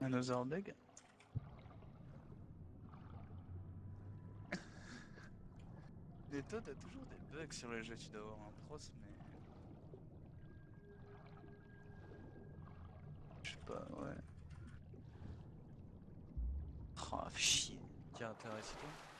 Another bug Mais toi, t'as toujours des bugs sur le jeu, tu dois avoir un hein, pros, mais. Je sais pas, ouais. Oh, fais chier. Tiens, t'as réussi toi?